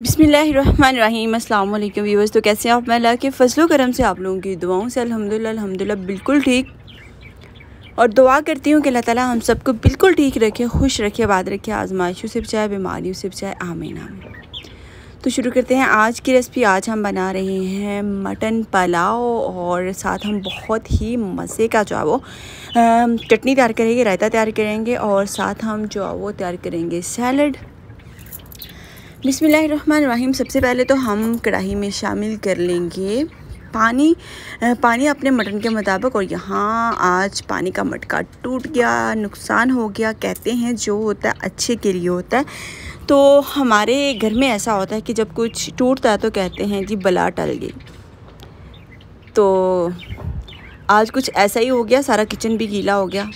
बिसमीम अल्लाम व्यूवर्स तो कैसे हैं आप? मैं अल्लाह के फजलो करम से आप लोगों की दुआओं से अल्हम्दुलिल्लाह अल्हम्दुलिल्लाह, बिल्कुल ठीक। और दुआ करती हूँ कि अल्लाह ताला हम सबको बिल्कुल ठीक रखे, खुश रखे, आबाद रखे, आजमाइशों से बचाए, बीमारियों से बचाए, आमीन आमीन। तो शुरू करते हैं आज की रेसिपी। आज हम बना रहे हैं मटन पुलाव और साथ हम बहुत ही मज़े का जो है वो चटनी तैयार करेंगे, रायता तैयार करेंगे और साथ हम जो है वो तैयार करेंगे सैलड। बिसमीम सबसे पहले तो हम कढ़ाई में शामिल कर लेंगे पानी पानी अपने मटन के मुताबिक, और यहाँ आज पानी का मटका टूट गया, नुकसान हो गया, कहते हैं जो होता है अच्छे के लिए होता है। तो हमारे घर में ऐसा होता है कि जब कुछ टूटता है तो कहते हैं जी बला टल गई तो आज कुछ ऐसा ही हो गया, सारा किचन भी गीला हो गया।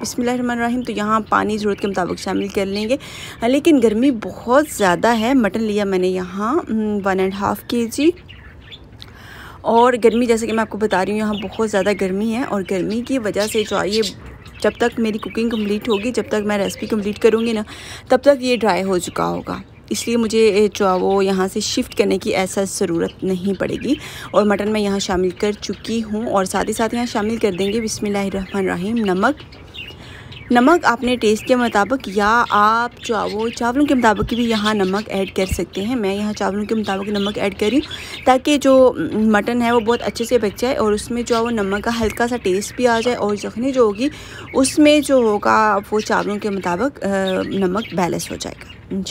बिसमीम तो यहाँ पानी ज़रूरत के मुताबिक शामिल कर लेंगे। लेकिन गर्मी बहुत ज़्यादा है। मटन लिया मैंने यहाँ वन एंड हाफ़ के जी और गर्मी, जैसे कि मैं आपको बता रही हूँ, यहाँ बहुत ज़्यादा गर्मी है। और गर्मी की वजह से जो ये जब तक मेरी कुकिंग कंप्लीट होगी, जब तक मैं रेसिपी कंप्लीट करूँगी ना, तब तक ये ड्राई हो चुका होगा। इसलिए मुझे जो है, वो यहाँ से शिफ्ट करने की ऐसा ज़रूरत नहीं पड़ेगी। और मटन मैं यहाँ शामिल कर चुकी हूँ। और साथ ही साथ यहाँ शामिल कर देंगे बिसमीम नमक। नमक आपने टेस्ट के मुताबिक या आप जो वो चावलों के मुताबिक भी यहाँ नमक ऐड कर सकते हैं। मैं यहाँ चावलों के मुताबिक नमक ऐड करी ताकि जो मटन है वो बहुत अच्छे से बच जाए और उसमें जो है वो नमक का हल्का सा टेस्ट भी आ जाए और जखनी जो होगी, उसमें जो होगा वो चावलों के मुताबिक नमक बैलेंस हो जाएगा इन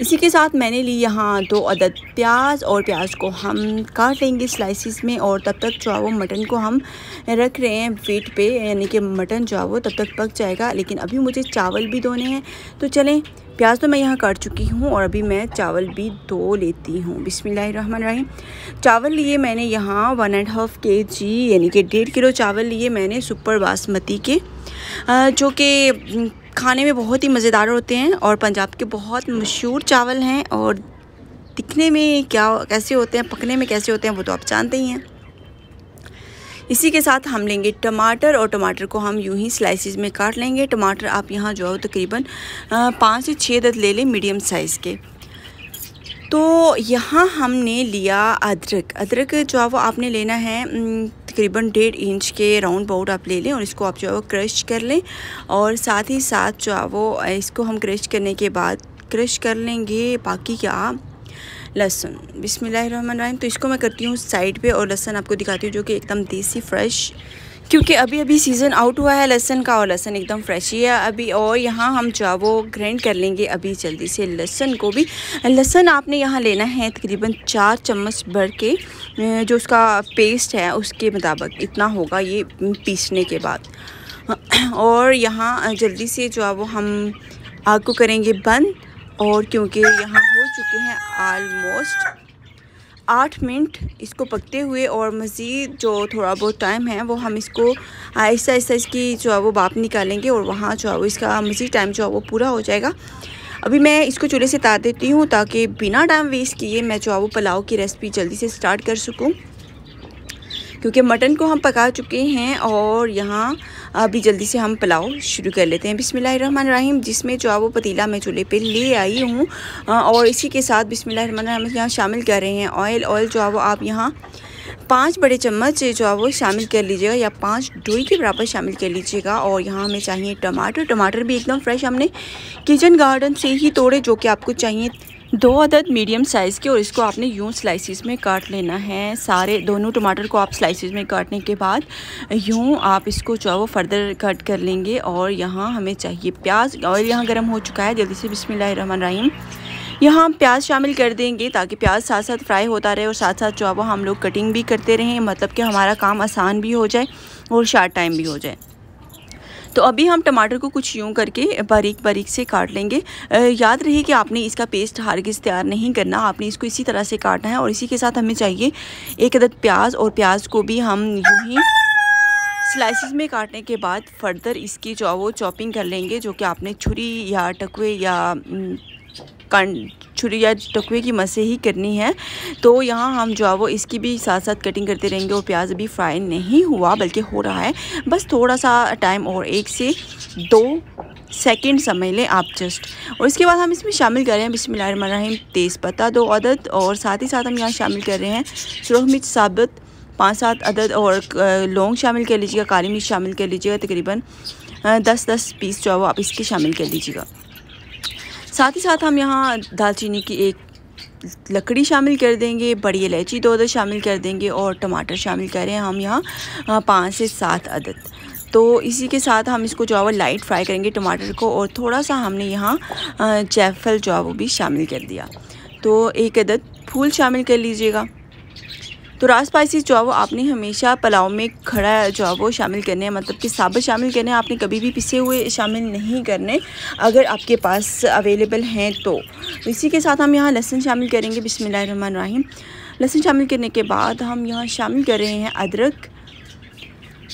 इसी के साथ मैंने ली यहाँ दो अदद प्याज और प्याज को हम काट लेंगे स्लाइसिस में और तब तक जो है वो मटन को हम रख रहे हैं वेट पे, यानी कि मटन जो है वो तब तक पक जाएगा। लेकिन अभी मुझे चावल भी धोने हैं। तो चलें, प्याज तो मैं यहाँ काट चुकी हूँ और अभी मैं चावल भी धो लेती हूँ। बिसमीम चावल लिए मैंने यहाँ वन एंड हाफ़ के जी यानी कि डेढ़ किलो चावल लिए मैंने सुपर बासमती के जो कि खाने में बहुत ही मज़ेदार होते हैं और पंजाब के बहुत मशहूर चावल हैं और दिखने में क्या, कैसे होते हैं, पकने में कैसे होते हैं, वो तो आप जानते ही हैं। इसी के साथ हम लेंगे टमाटर और टमाटर को हम यूँ ही स्लाइसिस में काट लेंगे। टमाटर आप यहाँ जो है तकरीबन पाँच से छः दस ले लें मीडियम साइज़ के। तो यहाँ हमने लिया अदरक। अदरक जो है वो आपने लेना है तकरीबन डेढ़ इंच के राउंड बाउट आप ले लें और इसको आप जो है वो क्रश कर लें और साथ ही साथ जो है वो इसको हम क्रश करने के बाद क्रश कर लेंगे बाकी क्या लहसुन। बिसमीम तो इसको मैं करती हूँ साइड पे और लहसुन आपको दिखाती हूँ जो कि एकदम देसी, फ्रेश क्योंकि अभी अभी सीज़न आउट हुआ है, लहसन का और लहसन एकदम फ्रेश ही है अभी और यहाँ हम जो वो ग्राइंड कर लेंगे अभी जल्दी से लहसन को भी। लहसन आपने यहाँ लेना है तकरीबन चार चम्मच भर के जो उसका पेस्ट है उसके मुताबिक इतना होगा ये पीसने के बाद। और यहाँ जल्दी से जो है वो हम आग को करेंगे बंद और क्योंकि यहाँ हो चुके हैं आलमोस्ट आठ मिनट इसको पकते हुए और मज़ीद जो थोड़ा बहुत टाइम है, वो हम इसको आहिस्ता आहिस्ता इसकी जो है वो बाप निकालेंगे और वहाँ जो है वो इसका मज़ीद टाइम जो है वो पूरा हो जाएगा। अभी मैं इसको चूल्हे से तार देती हूँ ताकि बिना टाइम वेस्ट किए मैं जो है वो पुलाव की रेसिपी जल्दी से स्टार्ट कर सकूँ। क्योंकि मटन को हम पका चुके हैं और यहाँ अभी जल्दी से हम पुलाव शुरू कर लेते हैं। बिसमीम जिसमें जो है वो पतीला मैं चूल्हे पे ले आई हूँ। और इसी के साथ बिसमिल्लाम यहाँ शामिल कर रहे हैं। ऑयल ऑयल जो है वो, आप यहाँ पाँच बड़े चम्मच जो है वो शामिल कर लीजिएगा, या पाँच डोई के बराबर शामिल कर लीजिएगा। और यहाँ हमें चाहिए टमाटर। टमाटर भी एकदम फ्रेश हमने किचन गार्डन से ही तोड़े, जो कि आपको चाहिए दो अदद मीडियम साइज़ के और इसको आपने यूँ स्लाइसिस में काट लेना है। सारे दोनों टमाटर को आप स्लाइसिस में काटने के बाद यूँ आप इसको जो है वो फर्दर कट कर लेंगे और यहाँ हमें चाहिए प्याज। ऑयल यहाँ गर्म हो चुका है, जल्दी से बिस्मिल्लाहिर्रहमानिर्रहीम यहाँ हम प्याज शामिल कर देंगे ताकि प्याज साथ साथ फ्राई होता रहे और साथ साथ जो है वो हम लोग कटिंग भी करते रहें मतलब कि हमारा काम आसान भी हो जाए और शार्ट टाइम भी हो जाए। तो अभी हम टमाटर को कुछ यूँ करके बारीक बारीक से काट लेंगे। याद रहे कि आपने इसका पेस्ट हारगिज़ तैयार नहीं करना, आपने इसको इसी तरह से काटना है और इसी के साथ हमें चाहिए एक अदद प्याज और प्याज को भी हम यूँ ही स्लाइसिस में काटने के बाद फर्दर इसकी जो वो चॉपिंग कर लेंगे, जो कि आपने छुरी या टकुए या छुरी या टकुए की मसे ही करनी है। तो यहाँ हम जो है वो इसकी भी साथ साथ कटिंग करते रहेंगे और प्याज अभी फ्राई नहीं हुआ, बल्कि हो रहा है। बस थोड़ा सा टाइम और एक से दो सेकंड समझ लें आप जस्ट और इसके बाद हम इसमें शामिल कर रहे हैं, बिस्मिल्लाहिर्रहमानिर्रहीम तेज़पत्ता दो अदद और साथ ही साथ हम यहाँ शामिल कर रहे हैं सुरख मिर्च, साबित, पाँच सात अदद और लौंग शामिल कर लीजिएगा, काली मिर्च शामिल कर लीजिएगा तकरीबन दस दस पीस जो है वो आप इसके शामिल कर लीजिएगा। साथ ही साथ हम यहाँ दालचीनी की एक लकड़ी शामिल कर देंगे, बड़ी इलायची दो अदद शामिल कर देंगे और टमाटर शामिल करें हम यहाँ पाँच से सात अदद। तो इसी के साथ हम इसको जो है लाइट फ्राई करेंगे टमाटर को और थोड़ा सा हमने यहाँ जैफल जो है वो भी शामिल कर दिया। तो एक अदद फूल शामिल कर लीजिएगा। तो रास स्पाइसी जो है वो आपने हमेशा पुलाव में खड़ा जो है वो शामिल करने हैं मतलब कि साबित शामिल करने आपने कभी भी पिसे हुए शामिल नहीं करने। अगर आपके पास अवेलेबल हैं तो। इसी के साथ हम यहाँ लहसुन शामिल करेंगे। बिसमीम लहसुन शामिल करने के बाद हम यहाँ शामिल कर रहे हैं अदरक।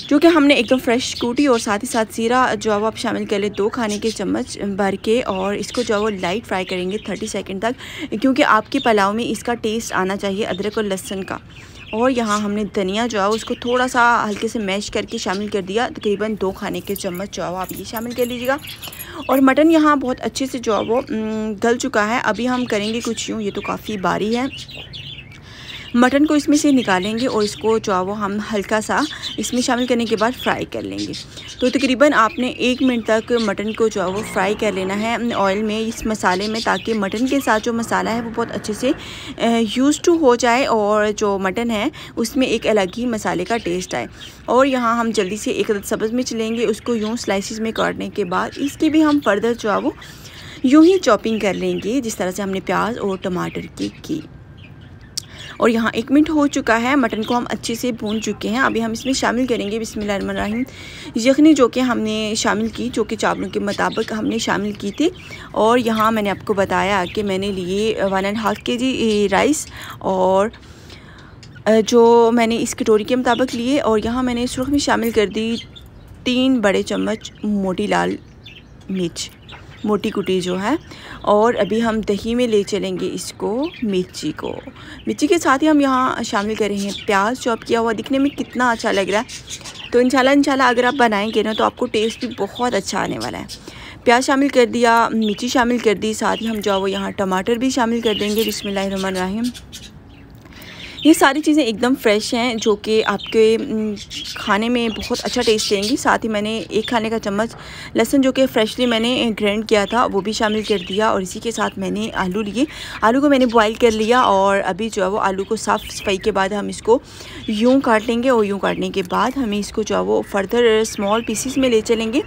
जो कि हमने एकदम फ्रेश कूटी और साथ ही साथ ज़ीरा जो है वो आप शामिल कर ले दो खाने के चम्मच भर के और इसको जो है वो लाइट फ्राई करेंगे थर्टी सेकंड तक। क्योंकि आपके पुलाव में इसका टेस्ट आना चाहिए अदरक और लहसुन का। और यहाँ हमने धनिया जो है उसको थोड़ा सा हल्के से मैश करके शामिल कर दिया। तकरीबन दो खाने के चम्मच जो है आप ये शामिल कर लीजिएगा। और मटन यहाँ बहुत अच्छे से जो है वो गल चुका है। अभी हम करेंगे कुछ यूँ, ये तो काफ़ी बारी है। मटन को इसमें से निकालेंगे और इसको जो है वो हम हल्का सा इसमें शामिल करने के बाद फ्राई कर लेंगे। तो तकरीबन आपने एक मिनट तक मटन को जो है वो फ्राई कर लेना है ऑयल में, इस मसाले में, ताकि मटन के साथ जो मसाला है वो बहुत अच्छे से यूज़ टू हो जाए और जो मटन है, उसमें एक अलग ही मसाले का टेस्ट आए। और यहाँ हम जल्दी से एक सब्ज़ मिर्च लेंगे उसको यूँ स्लाइसिस में काटने के बाद, इसकी भी हम फर्दर जो है वो, यूँ ही चॉपिंग कर लेंगे, जिस तरह से हमने प्याज और टमाटर की की। और यहाँ एक मिनट हो चुका है, मटन को हम अच्छे से भून चुके हैं। अभी हम इसमें शामिल करेंगे बिसमीम यखनी जो कि हमने शामिल की, जो कि चावलों के मुताबिक हमने शामिल की थी। और यहाँ मैंने आपको बताया कि मैंने लिए वन एंड हाफ़ के जी राइस और जो मैंने इस कटोरी के मुताबिक लिए। और यहाँ मैंने सुरख में शामिल कर दी तीन बड़े चम्मच मोटी लाल मिर्च। मोटी कुटी जो है। और अभी हम दही में ले चलेंगे इसको, मिर्ची को। मिर्ची के साथ ही हम यहाँ शामिल कर रहे हैं प्याज चॉप किया हुआ दिखने में कितना अच्छा लग रहा है। तो इंशाल्लाह इंशाल्लाह अगर आप बनाएँगे ना तो आपको टेस्ट भी बहुत अच्छा आने वाला है। प्याज शामिल कर दिया, मिर्ची शामिल कर दी, साथ ही हम जो वो यहाँ टमाटर भी शामिल कर देंगे। बिसमीम ये सारी चीज़ें एकदम फ्रेश हैं, जो कि आपके खाने में बहुत अच्छा टेस्ट देंगी। साथ ही मैंने एक खाने का चम्मच लहसुन जो कि फ्रेशली मैंने ग्राइंड किया था, वो भी शामिल कर दिया और इसी के साथ मैंने आलू लिए। आलू को मैंने बॉईल कर लिया और अभी जो है वो आलू को साफ़ सफ़ाई के बाद हम इसको यूँ काट लेंगे और यूँ काटने के बाद हमें इसको जो है वो फर्दर स्मॉल पीसीस में ले चलेंगे।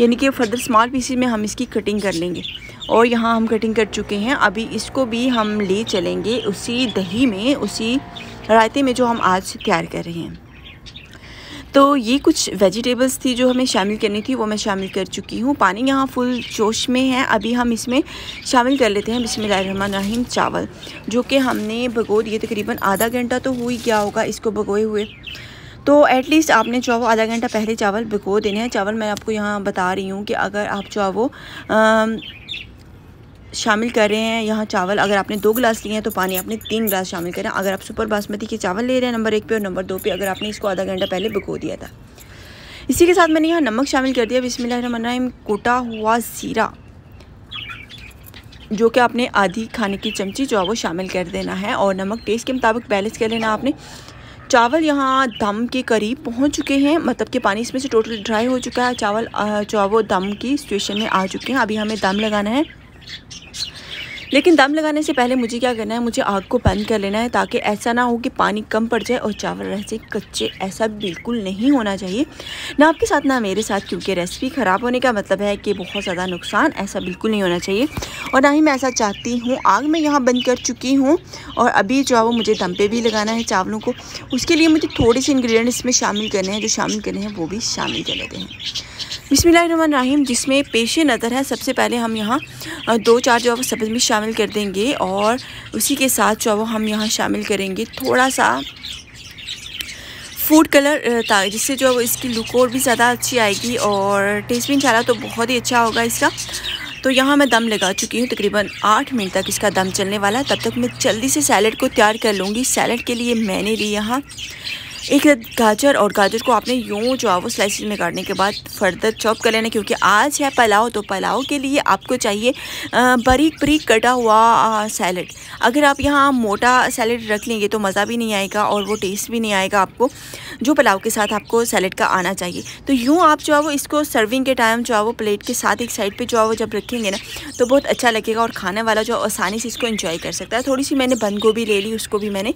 यानी कि फर्दर स्मॉल पीसीस में हम इसकी कटिंग कर लेंगे। और यहाँ हम कटिंग कर चुके हैं। अभी इसको भी हम ले चलेंगे उसी दही में, उसी रायते में जो हम आज तैयार कर रहे हैं। तो ये कुछ वेजिटेबल्स थी जो हमें शामिल करनी थी, वो मैं शामिल कर चुकी हूँ। पानी यहाँ फुल जोश में है। अभी हम इसमें शामिल कर लेते हैं बिसमीम चावल, जो कि हमने भगो दिए तकरीबन आधा घंटा तो हुई क्या होगा इसको भगोए हुए। तो एटलीस्ट आपने जो वो आधा घंटा पहले चावल भिगो देने हैं। चावल मैं आपको यहाँ बता रही हूँ कि अगर आप जो वो शामिल कर रहे हैं यहाँ चावल। अगर आपने दो गिलास लिए हैं तो पानी आपने तीन गिलास शामिल करें। अगर आप सुपर बासमती के चावल ले रहे हैं नंबर एक पे और नंबर दो पे, अगर आपने इसको आधा घंटा पहले भिगो दिया था। इसी के साथ मैंने यहाँ नमक शामिल कर दिया। बिसमिल्लाहिर्रहमानिर्रहीम। कोटा हुआ ज़ीरा जो कि आपने आधी खाने की चमची जो है वो शामिल कर देना है और नमक टेस्ट के मुताबिक बैलेंस कर लेना आपने। चावल यहाँ दम के करीब पहुँच चुके हैं मतलब कि पानी इसमें से टोटल ड्राई हो चुका है। चावल जो है वो दम की सिचुएशन में आ चुके हैं। अभी हमें दम लगाना है। लेकिन दम लगाने से पहले मुझे क्या करना है? मुझे आग को बंद कर लेना है ताकि ऐसा ना हो कि पानी कम पड़ जाए और चावल रह से कच्चे, ऐसा बिल्कुल नहीं होना चाहिए। ना आपके साथ, ना मेरे साथ, क्योंकि रेसिपी ख़राब होने का मतलब है कि बहुत ज़्यादा नुकसान, ऐसा बिल्कुल नहीं होना चाहिए। और ना ही मैं ऐसा चाहती हूँ, आग मैं यहाँ बंद कर चुकी हूँ और अभी जो है वो मुझे दम पे भी लगाना है चावलों को। उसके लिए मुझे थोड़े से इंग्रेडिएंट इसमें शामिल करने हैं, जो शामिल करने हैं, वो भी शामिल कर लेते हैं। बिसमीम जिसमें पेश नज़र है, सबसे पहले हम यहाँ दो चार जो है सब्ज़ में शामिल कर देंगे और उसी के साथ जो है हम यहाँ शामिल करेंगे। थोड़ा सा फ़ूड कलर जिससे जो इसकी लुक और भी ज़्यादा अच्छी आएगी और टेस्ट भी इंशाल्लाह तो बहुत ही अच्छा होगा इसका। तो यहाँ मैं दम लगा चुकी हूँ, तकरीबन आठ मिनट तक इसका दम चलने वाला है। तब तक मैं जल्दी से सैलड को तैयार कर लूँगी। सैलड के लिए मैंने ली यहाँ एक गाजर और गाजर को आपने यूँ जो है वो स्लाइसिस में काटने के बाद फर्दर चॉप कर लेना क्योंकि आज है पुलाव तो पुलाव के लिए आपको चाहिए बारीक बारीक कटा हुआ सैलड अगर आप यहाँ मोटा सैलड रख लेंगे तो मज़ा भी नहीं आएगा और वो टेस्ट भी नहीं आएगा आपको, जो पुलाव के साथ आपको सैलड का आना चाहिए। तो यूँ आप जो है वो इसको सर्विंग के टाइम जो है वो प्लेट के साथ एक साइड पर जो है वो जब रखेंगे ना तो बहुत अच्छा लगेगा और खाने वाला जो आसानी से इसको इन्जॉय कर सकता है। थोड़ी सी मैंने बंद गोभी ले ली, उसको भी मैंने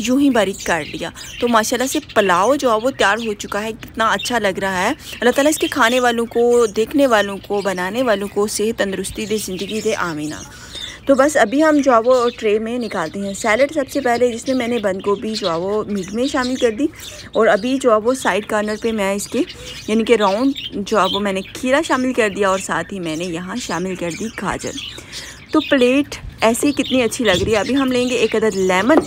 यूँ ही बारीक काट लिया। तो माशाला से पुलाव जो है वो तैयार हो चुका है, कितना अच्छा लग रहा है। अल्लाह ताला इसके खाने वालों को, देखने वालों को, बनाने वालों को सेहत तंदरुस्ती दे, ज़िंदगी दे, आमीना। तो बस अभी हम जो है वो ट्रे में निकालते हैं। सैलड सबसे पहले जिसमें मैंने बंद गोभी जो है वो मीट में शामिल कर दी और अभी जो है वो साइड कार्नर पे मैं इसके, यानी कि राउंड जो है वो मैंने खीरा शामिल कर दिया और साथ ही मैंने यहाँ शामिल कर दी गाजर। तो प्लेट ऐसी कितनी अच्छी लग रही है। अभी हम लेंगे एक अदर लेमन।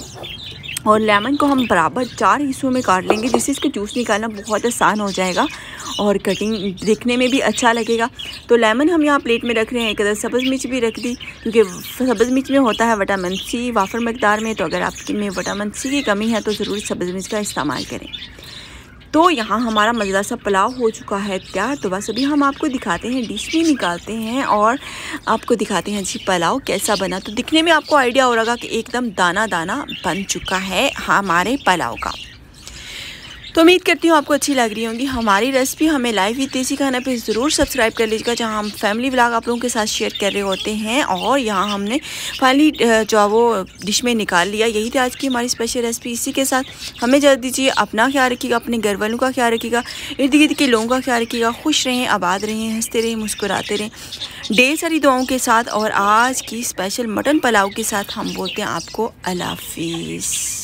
और लेमन को हम बराबर चार हिस्सों में काट लेंगे, जिससे इसका जूस निकालना बहुत आसान हो जाएगा और कटिंग देखने में भी अच्छा लगेगा। तो लेमन हम यहाँ प्लेट में रख रहे हैं, एक अदर सब्ज़ मिर्च भी रख दी, क्योंकि सब्ज़ मिर्च में होता है विटामिन सी वाफर मकदार में तो अगर आपके में विटामिन सी की कमी है तो ज़रूर सब्ज़ मिर्च का इस्तेमाल करें। तो यहाँ हमारा मज़ेदार सा पुलाव हो चुका है तैयार तो बस अभी हम आपको दिखाते हैं, डिश भी निकालते हैं और आपको दिखाते हैं जी पुलाव कैसा बना। तो दिखने में आपको आइडिया हो रहा कि एकदम दाना दाना बन चुका है हमारे पुलाव का। तो उम्मीद करती हूँ आपको अच्छी लग रही होंगी। हमारी रेसिपी हमें लाइव ही देसी खाना पे ज़रूर सब्सक्राइब कर लीजिएगा, जहाँ हम फैमिली व्लॉग आप लोगों के साथ शेयर कर रहे होते हैं और यहाँ हमने फाइनली जो वो डिश में निकाल लिया। यही थी आज की हमारी स्पेशल रेसिपी इसी के साथ हमें जल्द दीजिए अपना ख्याल रखिएगा, अपने घर वालों का ख्याल रखिएगा, इर्द गिर्द के लोगों का ख्याल रखिएगा। खुश रहें, आबाद रहें, हँसते रहें, मुस्कुराते रहें। ढेर सारी दुआओं के साथ और आज की स्पेशल मटन पुलाव के साथ हम बोलते हैं आपको अल्लाह हाफिज़।